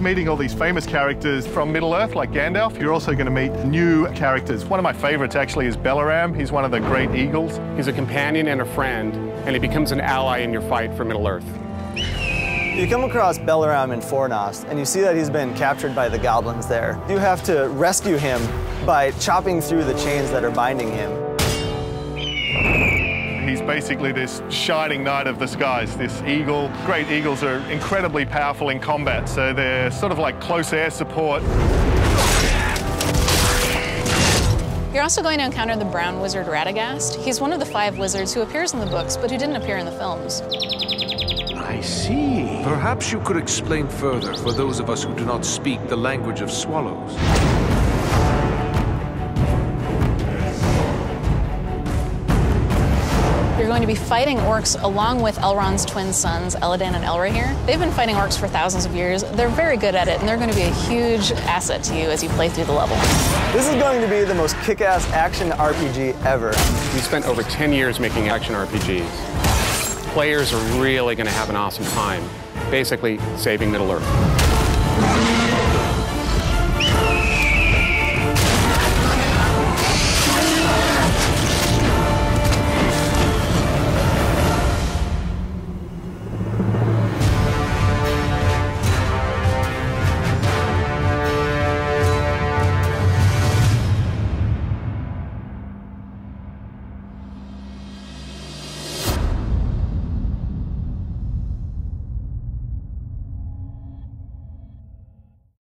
meeting all these famous characters from Middle-earth, like Gandalf, you're also going to meet new characters. One of my favorites, actually, is Beleram. He's one of the great eagles. He's a companion and a friend, and he becomes an ally in your fight for Middle-earth. You come across Beleram in Fornost, and you see that he's been captured by the goblins there. You have to rescue him by chopping through the chains that are binding him. He's basically this shining knight of the skies, this eagle. Great eagles are incredibly powerful in combat, so they're sort of like close air support. You're also going to encounter the brown wizard Radagast. He's one of the five wizards who appears in the books, but who didn't appear in the films. I see. Perhaps you could explain further for those of us who do not speak the language of swallows. Going to be fighting orcs along with Elrond's twin sons, Elladan and Elrohir. They've been fighting orcs for thousands of years. They're very good at it, and they're going to be a huge asset to you as you play through the level. This is going to be the most kick-ass action RPG ever. We spent over 10 years making action RPGs. Players are really going to have an awesome time, basically saving Middle-earth.